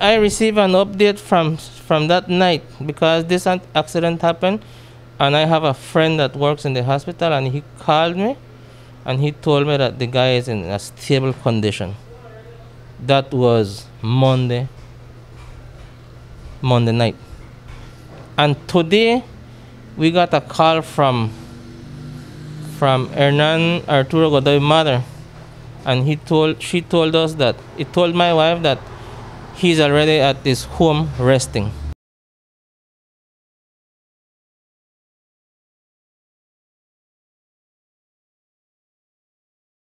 I received an update from from that night because this accident happened, and I have a friend that works in the hospital, and he called me, and he told me that the guy is in a stable condition. That was Monday. Monday night, and today we got a call from from Hernan Arturo Godoy mother, and he told she told us that he told my wife that he's already at his home resting.